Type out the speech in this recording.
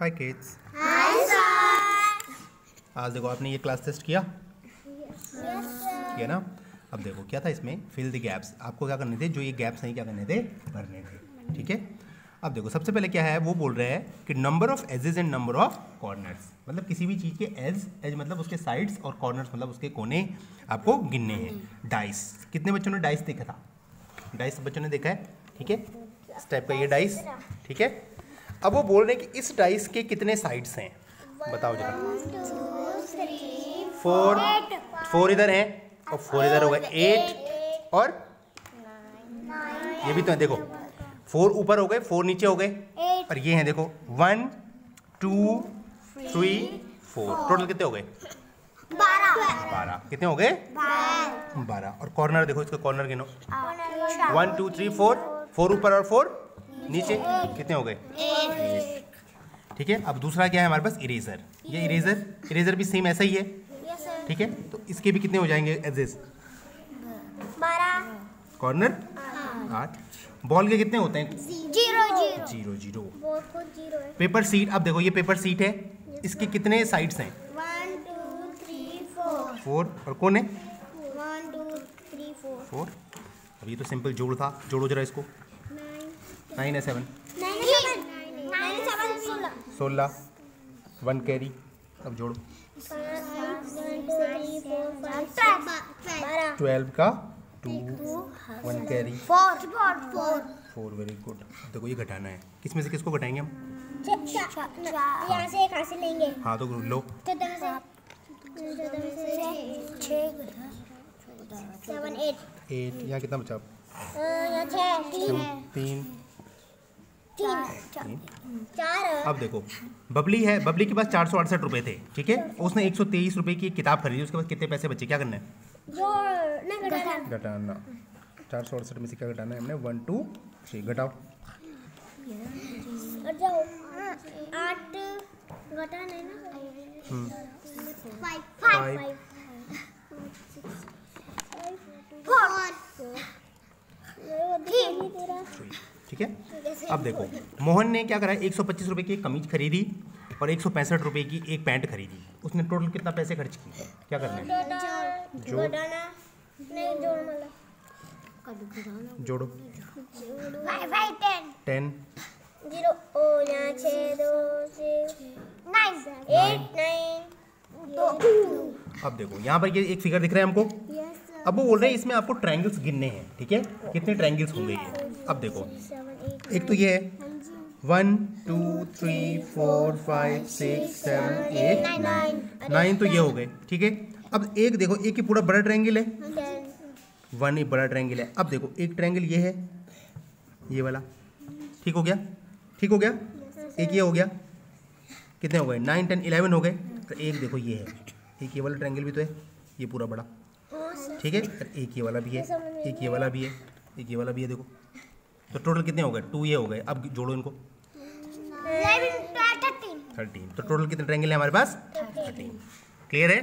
हाय kids hi sir आज देखो आपने ये क्लास टेस्ट किया? किया ना? अब देखो क्या था इसमें? फिल द गैप्स आपको क्या करने थे? जो ये गैप्स हैं क्या करने थे? भरने थे। ठीक है? अब देखो सबसे पहले क्या है? वो बोल रहे हैं कि number of edges and number of corners मतलब किसी भी चीज़ के एज एज मतलब उसके साइड्स और कॉर्नर्स मतलब उसके कोने आपको गिनने हैं। डाइस कितने बच्चों ने डाइस देखा था? डाइस बच्चों ने देखा है? ठीक है? इस टाइप का ये डाइस ठीक है? अब वो बोल रहे हैं कि इस डाइस के कितने साइड्स हैं? बताओ जरा। फोर फोर इधर हैं और फोर इधर हो गए। एट और ये भी तो है देखो। फोर ऊपर हो गए फोर नीचे हो गए। और ये हैं देखो। One two three four total कितने हो गए? बारह। कितने हो गए? बारह। और कॉर्नर देखो इसका कॉर्नर गिनो। One two three four four ऊपर और फोर नीचे कितने हो गए? ठीक है अब दूसरा क्या है हमारे पास? इरेजर ये इरेजर इरेजर भी सेम ऐसा ही है। ठीक है तो इसके भी कितने हो जाएँगे एजेस कॉर्नर आठ। बॉल के कितने होते हैं? ज़ीरो ज़ीरो ज़ीरो ज़ीरो है। पेपर सीट अब देखो ये पेपर सीट है। इसके कितने साइड्स हैं? One two three four four और कौन है? One two three four four अब ये तो सिंपल जोड़ था। जोड़ो जरा इसको। नाइन है seven nine seven nine seven सोलह वन कैरी अब जोड़ो ट्वेल्व का two one carry four four very good देखो ये घटाना है किसमें से किसको घटाएँगे हम यहाँ से एक हासिल लेंगे हाँ तो लो एट यहाँ कितना बचा तीन अब देखो बबली है बबली के पास चार सौ अड़सठ रुपये थे ठीक है? उसने एक सौ तेईस रुपये की किताब खरीदी उसके पास कितने पैसे बचे क्या करना है? घटाना। घटाना। चार सौ अड़सठ में से क्या घटाना है हमने? वन टू थ्री घटाओ। आठ घटाना है ना? फाइव फाइव थ्री ठीक है? अब देखो मोहन ने क्या करा एक सौ पच्चीस रुपये की एक कमीज खरीदी और एक सौ पैंसठ रुपये की एक पैंट खरीदी। उसने टोटल कितना पैसे खर्च किए? क्या करना है? जोड़। टेन। ज़ीरो अब देखो यहाँ पर ये एक फिगर दिख रहा है हमको। अब वो बोल रहे हैं इसमें आपको ट्रायंगल्स गिनने हैं ठीक है? कितने ट्रायंगल्स होंगे ये? अब देखो। एक तो ये है। One two three four five six seven eight nine nine तो ये हो गए ठीक है? अब एक देखो एक ही पूरा बड़ा ट्रायंगल है। वन ही बड़ा ट्रायंगल है। अब देखो एक ट्रायंगल ये है ये वाला। ठीक हो गया? ठीक हो गया? एक ये हो गया। कितने हो गए? नाइन टेन इलेवन हो गए। और एक देखो ये है। एक ये वाला ट्रायंगल भी तो है ये पूरा बड़ा। ठीक है? और एक ये वाला भी है एक ये वाला भी है एक ये वाला भी है देखो। तो टोटल कितने हो गए? टू ये हो गए। अब जोड़ो इनको। थर्टीन तो टोटल कितने ट्रेंगल है हमारे पास? थर्टीन क्लियर है?